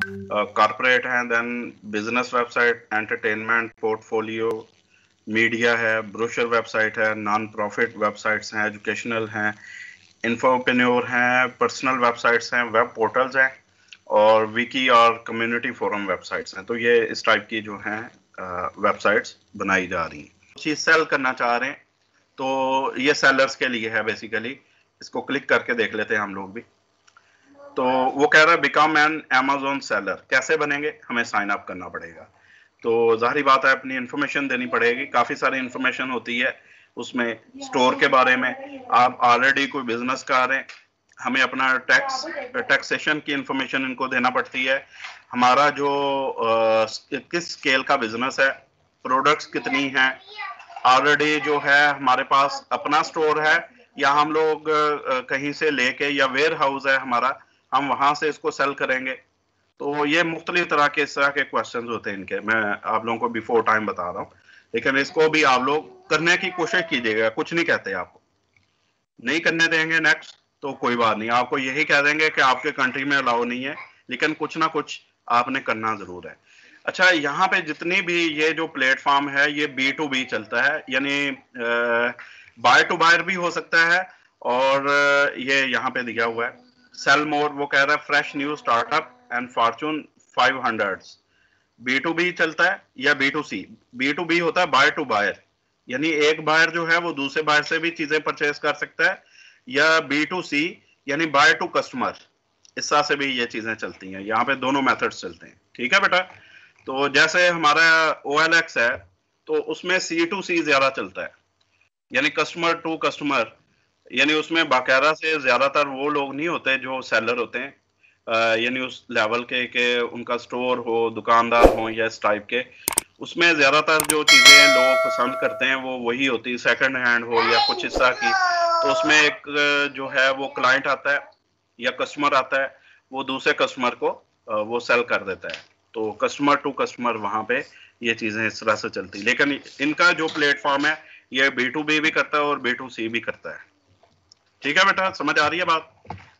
Corporate हैं then business website entertainment portfolio media है brochure website है नॉन प्रॉफिट वेबसाइट्स हैं एजुकेशनल हैं इन्फोपेन्योर हैं पर्सनल वेबसाइट्स हैं वेब पोर्टल्स हैं, और विकी और कम्युनिटी फोरम वेबसाइट्स हैं। तो ये इस टाइप की जो हैं वेबसाइट्स बनाई जा रही हैं। चीज़ सेल करना चाह रहे हैं तो ये सेलर्स के लिए है बेसिकली इसको क्लिक करके देख लेते हैं हम लोग भी। तो वो कह रहा है बिकम एन एमेजोन सेलर कैसे बनेंगे? हमें साइन अप करना पड़ेगा। तो जाहरी बात है अपनी इन्फॉर्मेशन देनी पड़ेगी। काफ़ी सारी इंफॉर्मेशन होती है उसमें स्टोर के बारे में। आप ऑलरेडी कोई बिज़नेस कर रहे हैं हमें अपना टैक्स टैक्सेशन की इंफॉर्मेशन इनको देना पड़ती है। हमारा जो आ, किस स्केल का बिज़नेस है प्रोडक्ट्स कितनी हैं ऑलरेडी जो है हमारे पास अपना स्टोर है या हम लोग कहीं से लेके या वेयर हाउस है हमारा हम वहाँ से इसको सेल करेंगे। तो ये मुख्तलिफ़ तरह के इस तरह के क्वेश्चन होते हैं इनके। मैं आप लोगों को बिफोर टाइम बता रहा हूँ। लेकिन इसको भी आप लोग करने की कोशिश कीजिएगा। कुछ नहीं कहते आपको। नहीं करने देंगे नेक्स्ट तो कोई बात नहीं। आपको यही कह देंगे कि आपके कंट्री में अलाउ नहीं है। लेकिन कुछ ना कुछ आपने करना ज़रूर है। अच्छा यहाँ पे जितनी भी ये जो प्लेटफॉर्म है, ये बी टू बी चलता है। यानी बाय टू बायर भी हो सकता है और ये यहाँ पे दिया हुआ है। सेल मोर वो कह रहा है, fresh new startup and Fortune 500 B to B चलता है या B to C? B to B होता है बाय टू बायर यानी एक बायर जो है, वो दूसरे बायर से भी चीज़ें परचेज कर सकता है, या बी टू सी, यानी बाय टू कस्टमर इस तरह से भी ये चीज़ें चलती हैं। यहाँ पे दोनों मेथड्स चलते हैं। ठीक है बेटा? तो जैसे हमारा ओ एल एक्स है तो उसमें सी टू सी ज़्यादा चलता है। यानी कस्टमर टू कस्टमर यानी उसमें बाकायदा से ज़्यादातर वो लोग नहीं होते जो सेलर होते हैं। यानी उस लेवल के के उनका स्टोर हो, दुकानदार हो, या इस टाइप के। उसमें ज़्यादातर जो चीज़ें लोग पसंद करते हैं, वो वही होती है सेकंड हैंड हो या कुछ तरह की। तो उसमें एक, जो है, वो क्लाइंट आता है, या कस्टमर आता है, वो दूसरे कस्टमर को वो सेल कर देता है। तो कस्टमर टू कस्टमर वहाँ पे ये चीज़ें इस तरह से चलती। लेकिन इनका जो प्लेटफॉर्म है, ये बी टू बी भी करता है और बी टू सी भी करता है। ठीक है बेटा, समझ आ रही है बात?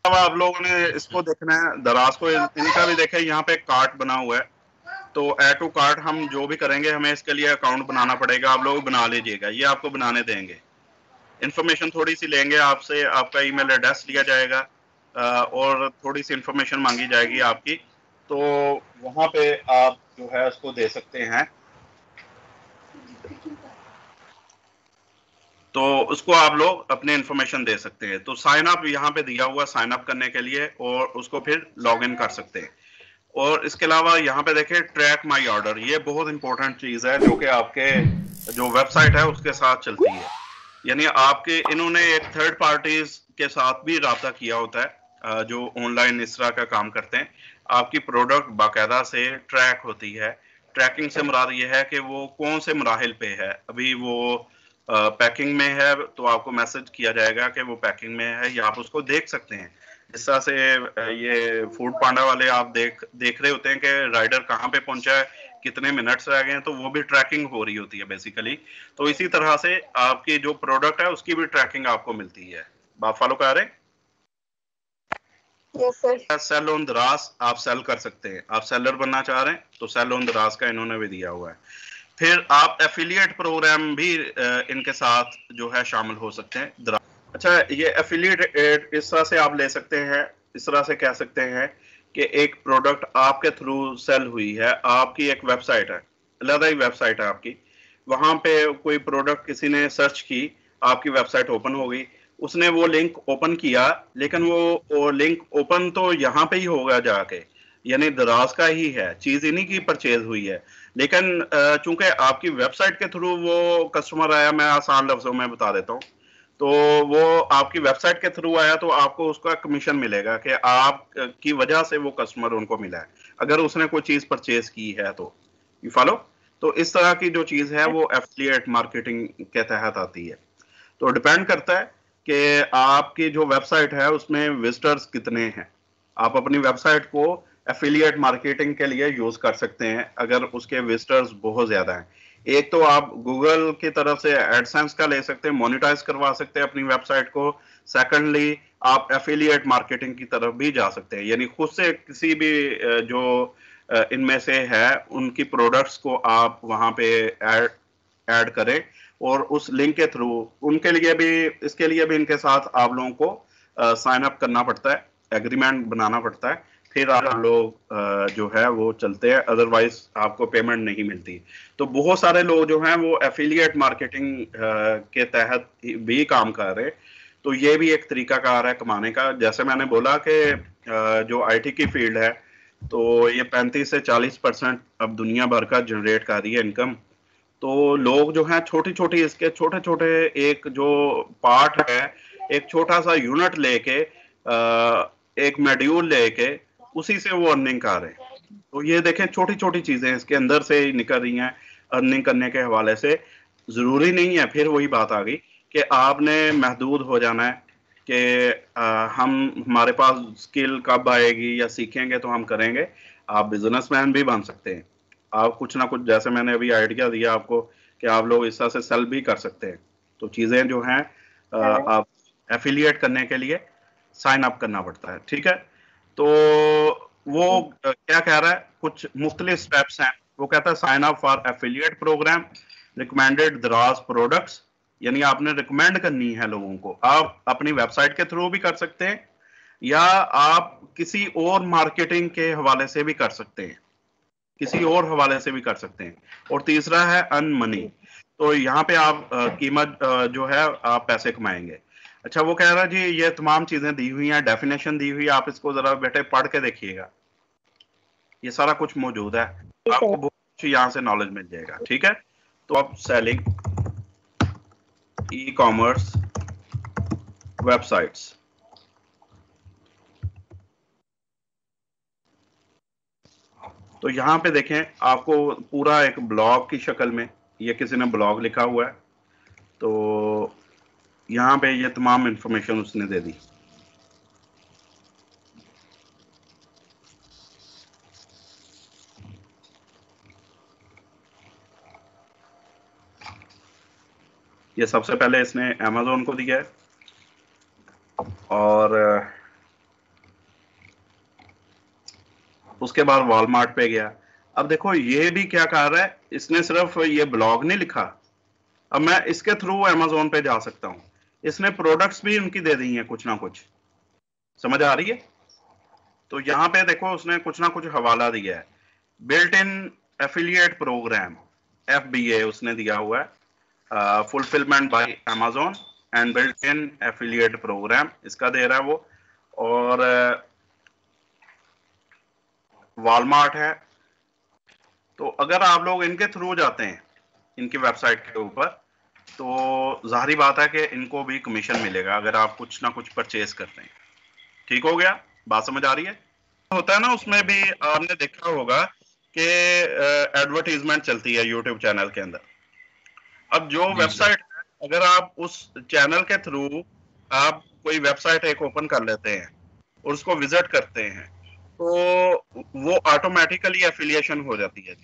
अब आप लोगों ने इसको देखना है, दराज को इनका भी देखे यहाँ पे कार्ट बना हुआ है। तो ए टू कार्ट हम जो भी करेंगे, हमें इसके लिए अकाउंट बनाना पड़ेगा, आप लोग बना लीजिएगा, ये आपको बनाने देंगे। इन्फॉर्मेशन थोड़ी सी लेंगे आपसे, आपका ईमेल एड्रेस लिया जाएगा और थोड़ी सी इन्फॉर्मेशन मांगी जाएगी आपकी। तो वहाँ पे आप जो है, उसको दे सकते हैं। तो उसको आप लोग अपने इंफॉर्मेशन दे सकते हैं। तो साइन अप यहाँ पे दिया हुआ साइन अप करने के लिए और उसको फिर लॉग इन कर सकते हैं। और इसके अलावा यहाँ पे देखें ट्रैक माई ऑर्डर ये बहुत इंपॉर्टेंट चीज़ है जो कि आपके जो वेबसाइट है उसके साथ चलती है। यानी आपके, इन्होंने एक थर्ड पार्टीज़ के साथ भी रहा किया होता है जो ऑनलाइन इस तरह का काम करते हैं। आपकी प्रोडक्ट बाकायदा से ट्रैक होती है। ट्रैकिंग से मुराद ये है कि वो कौन से मराहल पे है। अभी वो पैकिंग में है तो आपको मैसेज किया जाएगा कि वो पैकिंग में है या आप उसको देख सकते हैं। इस तरह से ये फ़ूड पांडा वाले आप देख देख रहे होते हैं कि राइडर कहाँ पे पहुँचा है कितने मिनट्स रह गए हैं तो वो भी ट्रैकिंग हो रही होती है बेसिकली तो इसी तरह से आपकी जो प्रोडक्ट है उसकी भी ट्रैकिंग आपको मिलती है। बात फॉलो कर रहे सेल ऑन दराज आप सेल कर सकते हैं। आप सेलर बनना चाह रहे हैं तो सेल ऑन दराज का इन्होंने भी दिया हुआ है। फिर आप एफिलिएट प्रोग्राम भी इनके साथ जो है शामिल हो सकते हैं। अच्छा ये एफिलिएट इस तरह से आप ले सकते हैं इस तरह से कह सकते हैं कि एक प्रोडक्ट आपके थ्रू सेल हुई है आपकी एक वेबसाइट है अलग ही वेबसाइट है आपकी। वहाँ पे कोई प्रोडक्ट किसी ने सर्च की आपकी वेबसाइट ओपन हो गई। उसने वो लिंक ओपन किया लेकिन वो, वो लिंक ओपन तो यहाँ पे ही होगा जाके। यानी दराज का ही है, चीज़ इन्हीं की परचेज हुई है। लेकिन चूँकि आपकी वेबसाइट के थ्रू वो कस्टमर आया, मैं आसान लफ्जों में बता देता हूँ। तो वो आपकी वेबसाइट के थ्रू आया तो आपको उसका कमीशन मिलेगा कि आप की वजह से वो कस्टमर उनको मिला है। अगर उसने कोई चीज़ परचेज की है तो। यू फॉलो तो इस तरह की जो चीज़ है, वो एफिलिएट मार्केटिंग के तहत आती है। तो डिपेंड करता है कि आपकी जो वेबसाइट है, उसमें विजिटर्स कितने हैं। आप अपनी वेबसाइट को एफिलिएट मार्केटिंग के लिए यूज़ कर सकते हैं, अगर उसके विजिटर्स बहुत ज़्यादा हैं। एक तो आप गूगल की तरफ़ से एडसेंस का ले सकते हैं मोनिटाइज करवा सकते हैं अपनी वेबसाइट को। सेकंडली आप एफिलिएट मार्केटिंग की तरफ़ भी जा सकते हैं। यानी खुद से किसी भी जो इनमें से है, उनकी प्रोडक्ट्स को आप वहाँ पे ऐड ऐड करें और उस लिंक के थ्रू उनके लिए भी, इसके लिए भी इनके साथ आप लोगों को साइन अप करना पड़ता है एग्रीमेंट बनाना पड़ता है। फिर आप लोग जो है वो चलते हैं अदरवाइज़ आपको पेमेंट नहीं मिलती। तो बहुत सारे लोग जो हैं वो एफिलिएट मार्केटिंग के तहत भी काम कर रहे तो ये भी एक तरीका कार है कमाने का। जैसे मैंने बोला कि जो आईटी की फ़ील्ड है तो ये 35 से 40 परसेंट अब दुनिया भर का जनरेट कर रही है इनकम तो लोग जो हैं छोटी छोटी इसके छोटे छोटे एक जो पार्ट है, एक छोटा सा यूनिट लेके एक मेड्यूल लेके उसी से वो अर्निंग कर रहे हैं। तो ये देखें छोटी छोटी चीज़ें इसके अंदर से ही निकल रही हैं अर्निंग करने के हवाले से। ज़रूरी नहीं है फिर वही बात आ गई कि आपने महदूद हो जाना है कि हम हमारे पास स्किल कब आएगी या सीखेंगे तो हम करेंगे। आप बिजनेसमैन भी बन सकते हैं। आप कुछ ना कुछ जैसे मैंने अभी आइडिया दिया आपको कि आप लोग इस तरह से सेल भी कर सकते हैं। तो चीज़ें जो हैं आप एफिलिएट करने के लिए साइन अप करना पड़ता है ठीक है? तो वो क्या कह रहा है? कुछ मुख्तलिफ़ स्टेप्स हैं। वो कहता है sign up for affiliate program recommended Daraz products यानी आपने रिकमेंड करनी है लोगों को। आप अपनी वेबसाइट के थ्रू भी कर सकते हैं या आप किसी और मार्केटिंग के हवाले से भी कर सकते हैं। किसी और हवाले से भी कर सकते हैं। और तीसरा है अन मनी तो यहाँ पे आप कीमत जो है आप पैसे कमाएँगे। अच्छा वो कह रहा है जी ये तमाम चीज़ें दी हुई हैं डेफिनेशन दी हुई है आप इसको जरा बेटे पढ़ के देखिएगा। ये सारा कुछ मौजूद है। आपको बहुत कुछ यहाँ से नॉलेज मिल जाएगा ठीक है? तो आप सेलिंग ई कॉमर्स वेबसाइट्स तो यहाँ पे देखें आपको पूरा एक ब्लॉग की शक्ल में ये किसी ने ब्लॉग लिखा हुआ है। तो यहाँ पे ये तमाम इंफॉर्मेशन उसने दे दी। ये सबसे पहले इसने अमेजोन को दिया है। और उसके बाद वॉलमार्ट पे गया। अब देखो, ये भी क्या कह रहा है? इसने सिर्फ़ ये ब्लॉग नहीं लिखा। अब मैं इसके थ्रू अमेजोन पे जा सकता हूँ। इसने प्रोडक्ट्स भी उनकी दे दी हैं कुछ ना कुछ। समझ आ रही है? तो यहाँ पे देखो उसने कुछ ना कुछ हवाला दिया है। Built in affiliate program F B A उसने दिया हुआ है। Fulfilment by Amazon and built in affiliate program इसका दे रहा है वो। और वॉलमार्ट है। तो अगर आप लोग इनके थ्रू जाते हैं, इनकी वेबसाइट के ऊपर तो जाहरी बात है कि इनको भी कमीशन मिलेगा अगर आप कुछ ना कुछ परचेज करते हैं। ठीक हो गया? बात समझ आ रही है? होता है ना उसमें भी आपने देखा होगा कि एडवर्टीजमेंट चलती है यूट्यूब चैनल के अंदर। अब जो वेबसाइट है अगर आप उस चैनल के थ्रू आप कोई वेबसाइट एक ओपन कर लेते हैं और उसको विज़िट करते हैं तो वो ऑटोमेटिकली एफिलिएशन हो जाती है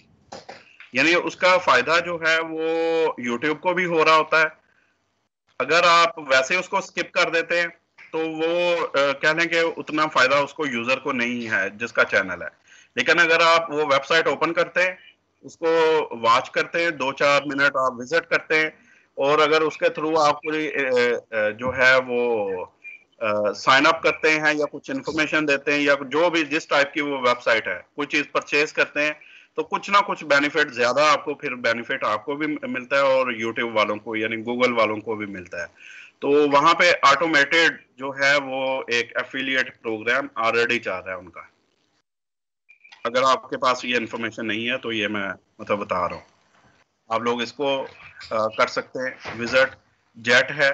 यानी उसका फ़ायदा जो है वो यूट्यूब को भी हो रहा होता है। अगर आप वैसे उसको स्किप कर देते हैं तो वो कह लें कि उतना फ़ायदा उसको यूज़र को नहीं है, जिसका चैनल है। लेकिन अगर आप वो वेबसाइट ओपन करते हैं, उसको वॉच करते हैं दो चार मिनट आप विज़िट करते हैं, और अगर उसके थ्रू आप कोई जो है वो साइन अप करते हैं या कुछ इन्फॉर्मेशन देते हैं या जो भी, जिस टाइप की वो वेबसाइट है, कोई चीज़ परचेज करते हैं तो कुछ ना कुछ बेनिफिट ज़्यादा आपको फिर बेनिफिट आपको भी मिलता है और यूट्यूब वालों को यानी गूगल वालों को भी मिलता है। तो वहाँ पे ऑटोमेटेड जो है वो एक एफिलिएट प्रोग्राम ऑलरेडी चल रहा है उनका। अगर आपके पास ये इन्फॉर्मेशन नहीं है तो ये मैं मतलब बता रहा हूँ। आप लोग इसको आ, कर सकते हैं। विज़िट जेट है।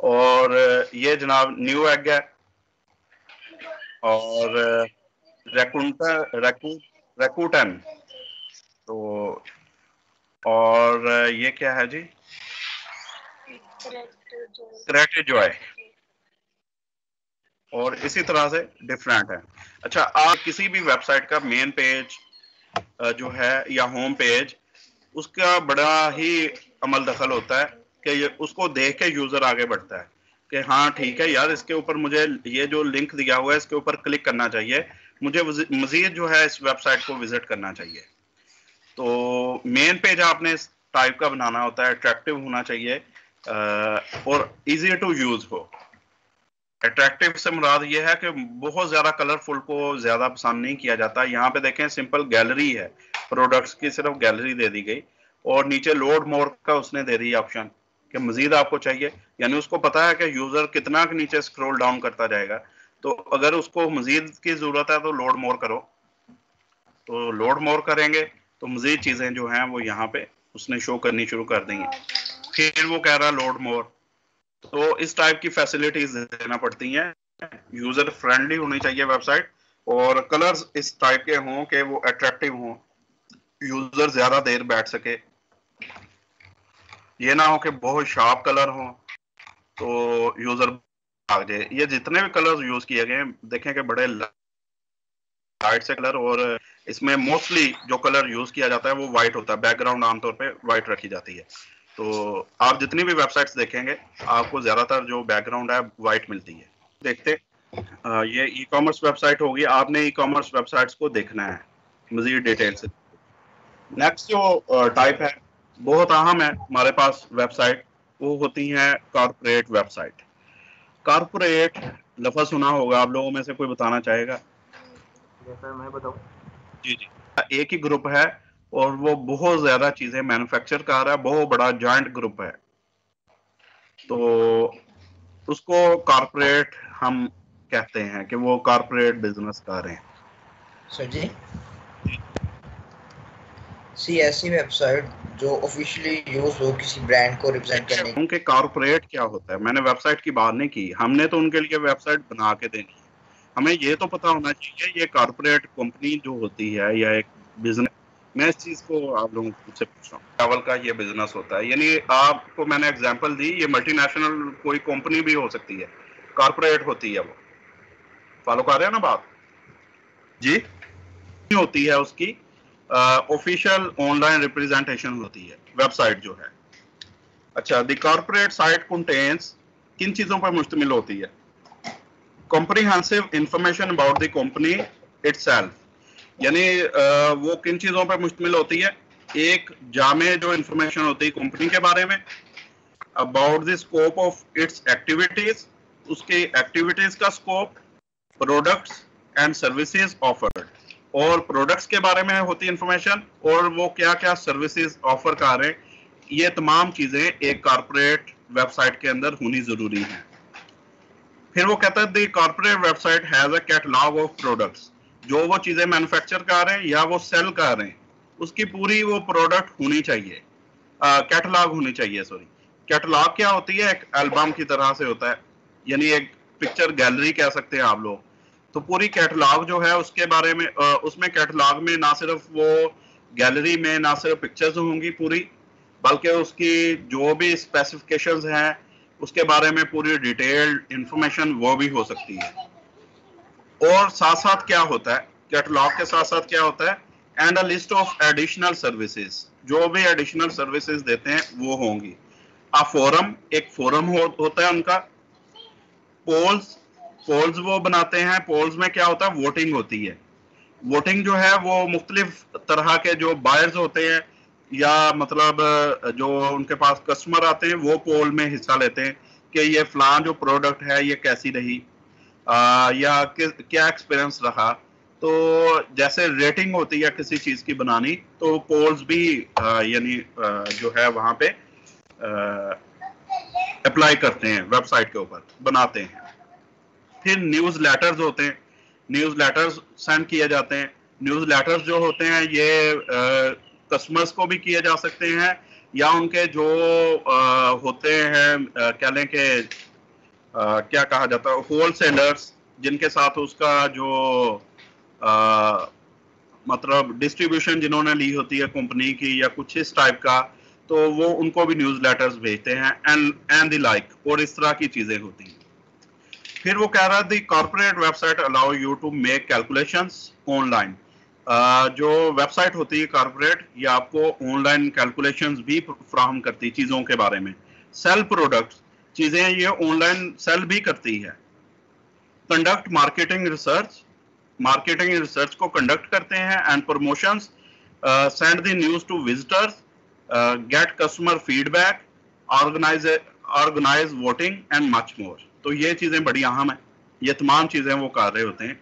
और ये जनाब न्यू एग है। और रेकूटन। तो और ये क्या है जी? क्रेडिट जॉय और इसी तरह से डिफरेंट है। अच्छा आप किसी भी वेबसाइट का मेन पेज जो है, या होम पेज उसका बड़ा ही अमल दखल होता है कि उसको देख के यूज़र आगे बढ़ता है। कि हाँ ठीक है यार, इसके ऊपर मुझे ये जो लिंक दिया हुआ है, इसके ऊपर क्लिक करना चाहिए। मुझे मजीद जो है इस वेबसाइट को विज़िट करना चाहिए। तो मेन पेज आपने इस टाइप का बनाना होता है अट्रैक्टिव होना चाहिए और इजी टू यूज़ हो। अट्रैक्टिव से मुराद ये है कि बहुत ज़्यादा कलरफुल को ज़्यादा पसंद नहीं किया जाता। यहाँ पे देखें सिंपल गैलरी है। प्रोडक्ट्स की सिर्फ़ गैलरी दे दी गई, और नीचे लोड मोर का उसने दे दी ऑप्शन कि मजीद आपको चाहिए। यानी उसको पता है कि यूज़र कितना के नीचे स्क्रॉल डाउन करता जाएगा। तो अगर उसको मजीद की ज़रूरत है तो लोड मोर करो। तो लोड मोर करेंगे तो मजीद चीज़ें जो हैं वो यहाँ पे उसने शो करनी शुरू कर देंगे फिर वो कह रहा लोड मोर। तो इस टाइप की फैसिलिटीज़ देना पड़ती हैं। यूज़र फ्रेंडली होनी चाहिए वेबसाइट और कलर्स इस टाइप के हों कि वो अट्रैक्टिव हों। यूज़र ज़्यादा देर बैठ सके। ये ना हो कि बहुत शार्प कलर हो। तो यूज़र भाग जाए ये जितने भी कलर्स यूज़ किए गए देखें कि बड़े लाइट से कलर और इसमें मोस्टली जो कलर यूज़ किया जाता है, वो व्हाइट होता है। बैकग्राउंड आमतौर पे व्हाइट रखी जाती है। तो आप जितनी भी वेबसाइट्स देखेंगे, आपको ज़्यादातर जो बैकग्राउंड है व्हाइट मिलती है। देखते ये ई कॉमर्स वेबसाइट होगी। आपने ई कॉमर्स वेबसाइट्स को देखना है, मजीद डिटेल से। नेक्स्ट जो टाइप है, बहुत अहम है हमारे पास वेबसाइट वो होती है कारपोरेट वेबसाइट कारपोरेट लफा सुना होगा आप लोगों में से कोई बताना चाहेगा? मैं बताऊँ। जी जी। एक ही ग्रुप है और वो बहुत ज़्यादा चीज़ें मैन्युफैक्चर कर रहा है बहुत बड़ा जॉइंट ग्रुप है। तो उसको कारपोरेट हम कहते हैं कि वो कारपोरेट बिज़नेस कर रहे हैं। सर जी। सी ऐसी वेबसाइट जो ऑफिशियली यूज़ हो किसी ब्रांड को रिप्रेजेंट करने की उनके कारपोरेट क्या होता है? मैंने वेबसाइट की बात नहीं की। हमने तो उनके लिए वेबसाइट बना के देनी है हमें ये तो पता होना चाहिए ये कारपोरेट कंपनी जो होती है या एक बिज़नेस मैं इस चीज़ को आप लोगों से पूछ रहा हूँ। ट्रैवल का ये बिज़नेस होता है। यानी आपको मैंने एग्ज़ाम्पल दी ये मल्टीनेशनल कोई कंपनी भी हो सकती है। कारपोरेट होती है वो। फॉलो कर रहे हैं ना बात? जी? होती है उसकी। ऑफिशियल ऑनलाइन रिप्रेजेंटेशन होती है वेबसाइट जो है। अच्छा द कॉर्पोरेट साइट कंटेन्स किन चीज़ों पर मुश्तमिल होती है? Comprehensive information about the company itself यानी वो किन चीज़ों पर मुश्तमिल होती है? एक, जामे जो इंफॉर्मेशन होती है कंपनी के बारे में। About the scope of its activities उसकी एक्टिविटीज़ का scope products and services offered और प्रोडक्ट्स के बारे में होती इंफॉर्मेशन और वो क्या क्या सर्विसेज़ ऑफ़र कर रहे हैं, ये तमाम चीज़ें एक कारपोरेट वेबसाइट के अंदर होनी ज़रूरी है। फिर वो कहता है the corporate website has a catalogue of products जो वो चीज़ें मैन्युफैक्चर कर रहे हैं या वो सेल कर रहे हैं, उसकी पूरी वो प्रोडक्ट होनी चाहिए। कैटलॉग होनी चाहिए सॉरी कैटलॉग क्या होती है? एक एल्बम की तरह से होता है। यानी एक पिक्चर गैलरी कह सकते हैं आप लोग। तो पूरी कैटलॉग जो है उसके बारे में उसमें कैटलॉग में ना सिर्फ़ वो गैलरी में ना सिर्फ़ पिक्चर्स होंगी पूरी बल्कि उसकी जो भी स्पेसिफिकेशंस हैं उसके बारे में पूरी डिटेल्ड इंफॉर्मेशन वो भी हो सकती है। और साथ साथ क्या होता है? कैटलॉग के साथ साथ क्या होता है? And a list of additional services जो भी एडिशनल सर्विसेज़ देते हैं वो होंगी। अ फोरम एक फोरम हो, होता है उनका। पोल्स पोल्स वो बनाते हैं पोल्स में क्या होता है वोटिंग होती है। वोटिंग जो है वो मुख्तलिफ़ तरह के जो बायर्स होते हैं या मतलब जो उनके पास कस्टमर आते हैं वो पोल में हिस्सा लेते हैं कि ये फलान जो प्रोडक्ट है ये कैसी रही आ, या क्या एक्सपीरियंस रहा। तो जैसे रेटिंग होती है किसी चीज़ की बनानी तो पोल्स भी यानी जो है वहाँ पे अप्लाई करते हैं वेबसाइट के ऊपर बनाते हैं। फिर न्यूज़ लेटर्स होते हैं। न्यूज़ लेटर्स सेंड किए जाते हैं। न्यूज़ लेटर्स जो होते हैं ये कस्टमर्स को भी किए जा सकते हैं या उनके जो आ, होते हैं क्या लें कि क्या कहा जाता है होल सेलर्स जिनके साथ उसका जो आ, मतलब डिस्ट्रीब्यूशन जिन्होंने ली होती है कंपनी की या कुछ इस टाइप का तो वो उनको भी न्यूज़ लेटर्स भेजते हैं एंड एंड द लाइक और इस तरह की चीज़ें होती हैं। फिर वो कह रहा है corporate website allow you to make calculations online जो वेबसाइट होती है कॉर्पोरेट ये आपको ऑनलाइन कैलकुलेशंस भी फ्राहम करती है चीज़ों के बारे में। सेल प्रोडक्ट्स चीज़ें ये ऑनलाइन सेल भी करती है। Conduct marketing research marketing research को कंडक्ट करते हैं and promotions send the news to visitors get customer feedback organise organise voting and much more तो ये चीज़ें बड़ी अहम है। ये तमाम चीज़ें वो कर रहे होते हैं।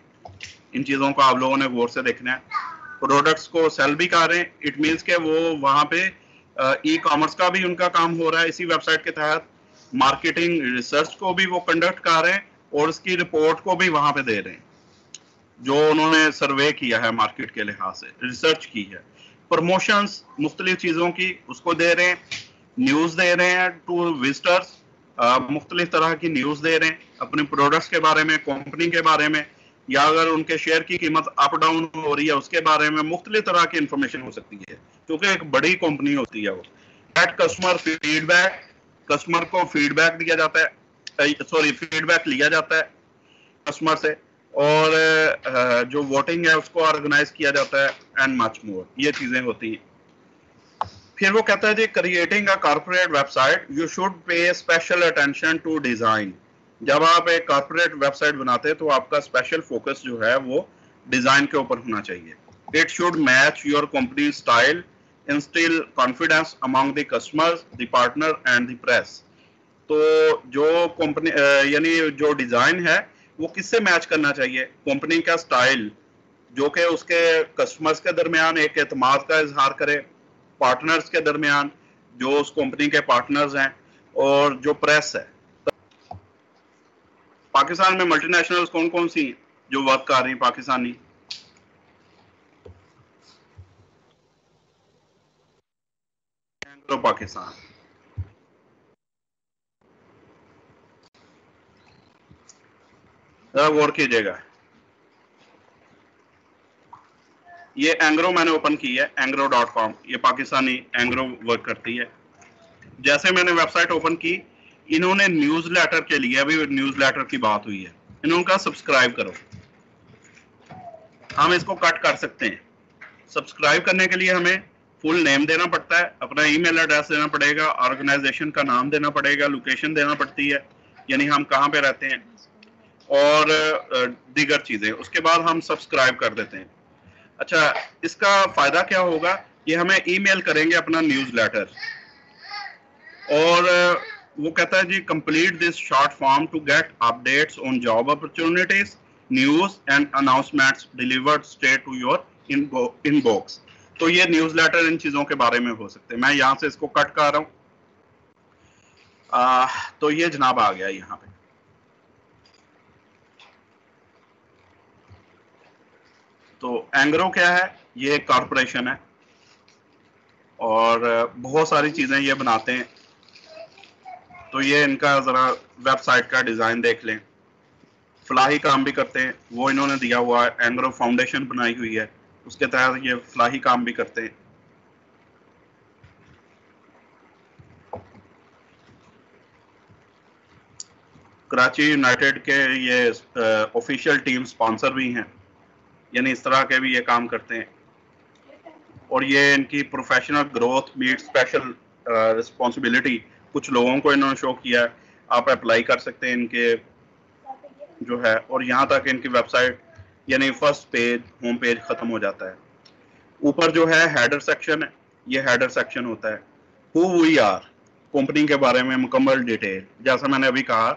इन चीज़ों को आप लोगों ने गौर से देखना है। प्रोडक्ट्स को सेल भी कर रहे हैं। इट मीन्स के वो वहाँ पे ई कॉमर्स का भी उनका काम हो रहा है। इसी वेबसाइट के तहत मार्केटिंग रिसर्च को भी वो कंडक्ट कर रहे हैं और उसकी रिपोर्ट को भी वहाँ पे दे रहे हैं। जो उन्होंने सर्वे किया है मार्केट के लिहाज से रिसर्च की है। प्रमोशंस मुख्तलिफ़ चीज़ों की उसको दे रहे हैं। न्यूज़ दे रहे हैं टू विजिटर्स मुख्तलिफ़ तरह की न्यूज़ दे रहे हैं, अपने प्रोडक्ट्स के बारे में कंपनी के बारे में, या अगर उनके शेयर की कीमत अप डाउन हो रही है, उसके बारे में मुख्तलिफ़ तरह की इंफॉर्मेशन हो सकती है, क्योंकि एक बड़ी कंपनी होती है वो। एट कस्टमर फीडबैक कस्टमर को फीडबैक दिया जाता है सॉरी फीडबैक लिया जाता है कस्टमर से, और जो वोटिंग है उसको ऑर्गेनाइज किया जाता है एंड मच मोर ये चीज़ें होती हैं। फिर वो कहता है जी creating a corporate website you should pay special attention to design जब आप एक कॉर्पोरेट वेबसाइट बनाते हैं तो आपका स्पेशल फोकस जो है, वो डिज़ाइन के ऊपर होना चाहिए। It should match your company style instil confidence among the customers the partner and the press तो जो कंपनी यानी जो डिज़ाइन है, वो किससे मैच करना चाहिए? कंपनी का स्टाइल जो कि उसके कस्टमर्स के दरमियान एक एतमाद का इजहार करे पार्टनर्स के दरमियान, जो उस कंपनी के पार्टनर्स हैं और जो प्रेस है। पाकिस्तान में मल्टीनेशनल्स कौन कौन सी हैं जो वर्क कर रही पाकिस्तानी? पाकिस्तान। गौर कीजिएगा। ये एंग्रो मैंने ओपन की है एंग्रो डॉट कॉम ये पाकिस्तानी एंग्रो वर्क करती है। जैसे मैंने वेबसाइट ओपन की, इन्होंने न्यूज़ लेटर के लिए, अभी न्यूज़ लेटर की बात हुई है। इन्होंने सब्सक्राइब करो। हम इसको कट कर सकते हैं। सब्सक्राइब करने के लिए हमें फुल नेम देना पड़ता है, अपना ईमेल एड्रेस देना पड़ेगा ऑर्गेनाइजेशन का नाम देना पड़ेगा लोकेशन देना पड़ती है, यानी हम कहाँ पे रहते हैं, और दीगर चीज़ें। उसके बाद हम सब्सक्राइब कर देते हैं। अच्छा इसका फ़ायदा क्या होगा ये हमें ईमेल करेंगे अपना न्यूज़ लेटर और वो कहता है जी complete this short form to get updates on job opportunities news and announcements delivered straight to your inbox तो ये न्यूज़ लेटर इन चीज़ों के बारे में हो सकते हैं। मैं यहाँ से इसको कट कर रहा हूँ। तो ये जनाब आ गया यहाँ पे। तो एंग्रो क्या है? ये एक कॉरपोरेशन है। और बहुत सारी चीज़ें ये बनाते हैं। तो ये इनका ज़रा वेबसाइट का डिज़ाइन देख लें। फलाही काम भी करते हैं। वो इन्होंने दिया हुआ है। एंग्रो फाउंडेशन बनाई हुई है। उसके तहत ये फलाही काम भी करते हैं। कराची यूनाइटेड के ये ऑफिशियल टीम स्पॉन्सर भी हैं। यानी इस तरह के भी ये काम करते हैं। और ये इनकी professional growth meet special responsibility कुछ लोगों को इन्होंने शो किया है। आप अप्लाई कर सकते हैं इनके जो है। और यहाँ तक इनकी वेबसाइट यानी फ़र्स्ट पेज होम पेज ख़त्म हो जाता है। ऊपर जो है हेडर सेक्शन है, ये हेडर सेक्शन होता है। हु वी आर कंपनी के बारे में मुकम्मल डिटेल जैसा मैंने अभी कहा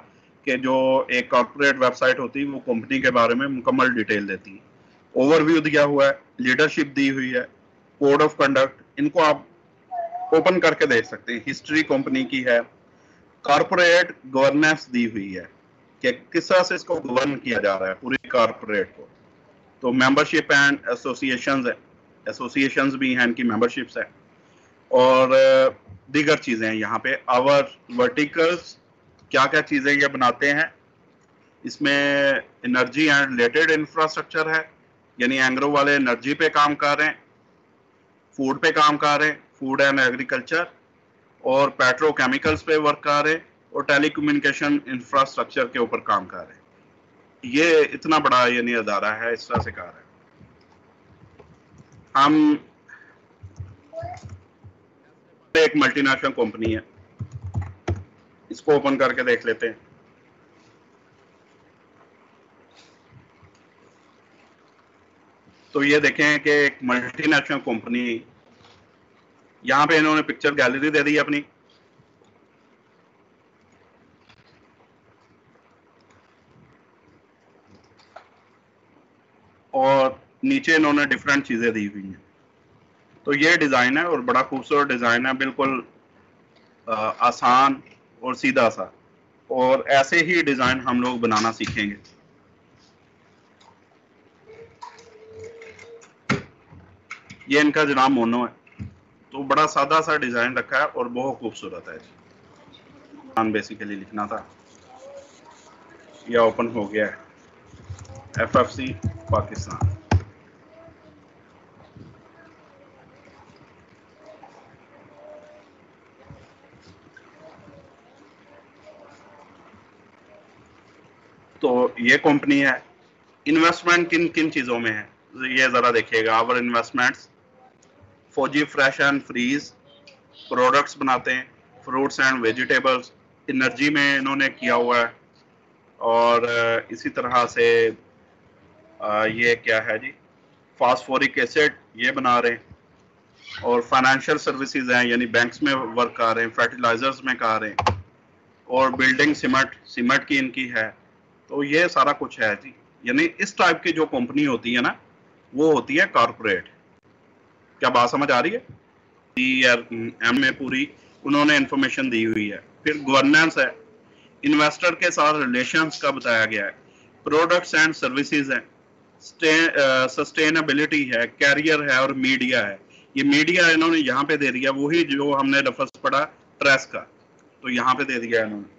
कि जो एक कॉर्पोरेट वेबसाइट होती है, वो कंपनी के बारे में मुकम्मल डिटेल देती है। ओवरव्यू दिया हुआ है लीडरशिप दी हुई है कोड ऑफ़ कंडक्ट इनको आप ओपन करके देख सकते हैं। हिस्ट्री कंपनी की है कॉरपोरेट गवर्नेंस दी हुई है कि किस तरह से इसको गवर्न किया जा रहा है, पूरी कॉरपोरेट को। तो मेंबरशिप एंड एसोसिएशन है एसोसिएशन भी हैं, इनकी मेंबरशिप्स है। और दीगर चीज़ें हैं यहाँ पे। आवर वर्टिकल्स क्या क्या चीज़ें ये बनाते हैं? इसमें एनर्जी एंड रिलेटेड इंफ्रास्ट्रक्चर है यानी एंग्रो वाले एनर्जी पे काम कर रहे हैं, फ़ूड पे काम कर रहे हैं, फ़ूड एंड एग्रीकल्चर, और पेट्रोकेमिकल्स पे वर्क कर रहे हैं, और टेलीकम्युनिकेशन इंफ्रास्ट्रक्चर के ऊपर काम कर रहे हैं। ये इतना बड़ा यानी अदारा है, इस तरह से कार है। हम एक मल्टीनेशनल कंपनी है। इसको ओपन करके देख लेते हैं। तो ये देखें कि एक मल्टीनेशनल कंपनी यहाँ पे इन्होंने पिक्चर गैलरी दे दी अपनी। और नीचे इन्होंने डिफरेंट चीज़ें दी हुई हैं। तो ये डिज़ाइन है और बड़ा खूबसूरत डिज़ाइन है, बिल्कुल आसान और सीधा सा। और ऐसे ही डिज़ाइन हम लोग बनाना सीखेंगे। ये इनका जनाब मोनो है। तो बड़ा सादा सा डिज़ाइन रखा है और बहुत खूबसूरत है जी। बेसिकली लिखना था। यह ओपन हो गया है। F F C Pakistan. तो ये कंपनी है। इन्वेस्टमेंट किन किन चीज़ों में है? ये जरा देखिएगा। Our investments Fauji fresh and freeze products बनाते हैं फ्रूट्स एंड वेजिटेबल्स एनर्जी में इन्होंने किया हुआ है। और इसी तरह से ये क्या है जी? फास्फोरिक एसिड ये बना रहे हैं। और फाइनेंशियल सर्विसेज़ हैं, यानी बैंक्स में वर्क कर रहे हैं फर्टिलाइजर्स में कर रहे हैं। और बिल्डिंग सीमेंट सीमेंट की इनकी है। तो ये सारा कुछ है जी। यानी इस टाइप की जो कंपनी होती है ना, वो होती है कॉरपोरेट क्या बात समझ आ रही है? एम में पूरी उन्होंने इंफॉर्मेशन दी हुई है। फिर गवर्नेंस है। इन्वेस्टर के साथ रिलेशंस का बताया गया है। प्रोडक्ट्स एंड सर्विसेज़ है। सस्टेनेबिलिटी है कैरियर है और मीडिया है। ये मीडिया इन्होंने यहाँ पे दे दिया। वही जो हमने लफज पढ़ा प्रेस का। तो यहाँ पे दे दिया इन्होंने।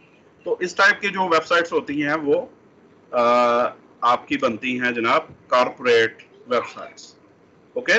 तो इस टाइप की जो वेबसाइट्स होती हैं वो आ, आपकी बनती हैं जनाब। Corporate websites okay